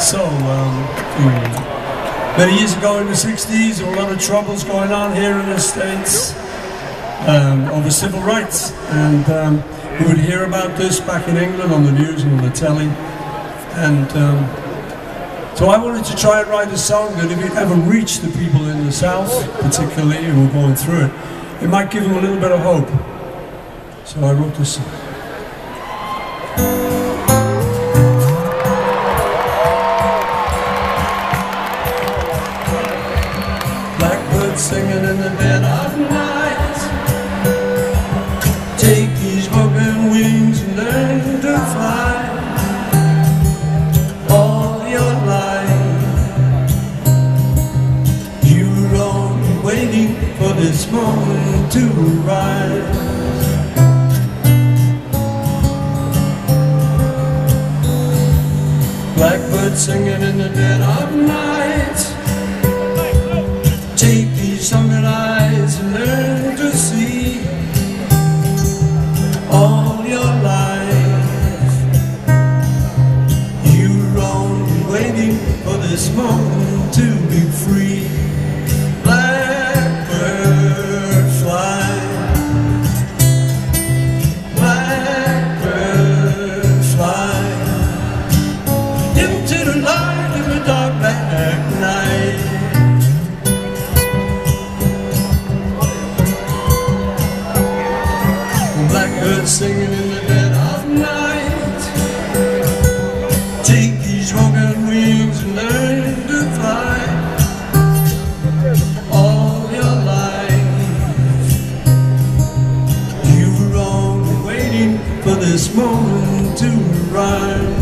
So, um, many years ago in the 60s, there were a lot of troubles going on here in the States um, over civil rights. And um, we would hear about this back in England on the news and on the telly. And um, so I wanted to try and write a song that if it ever reached the people in the South, particularly, who were going through it, it might give them a little bit of hope. So I wrote this song. Take these broken wings and learn to fly. All your life, you're only waiting for this moment to rise. Blackbird singing in the dead of night. Take these sunken eyes and learn this moment to be free. This moment to rise.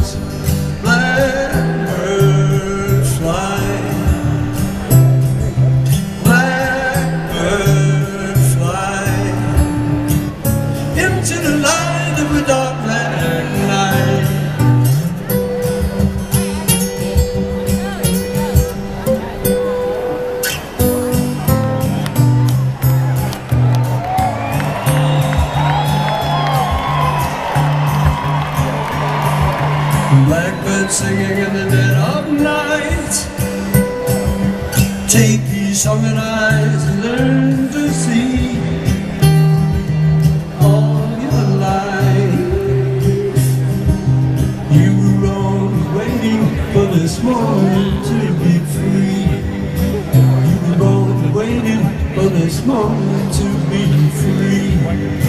Blackbird singing in the dead of night. Take these summer eyes and learn to see All your life. You were always waiting for this moment to be free. You were always waiting for this moment to be free.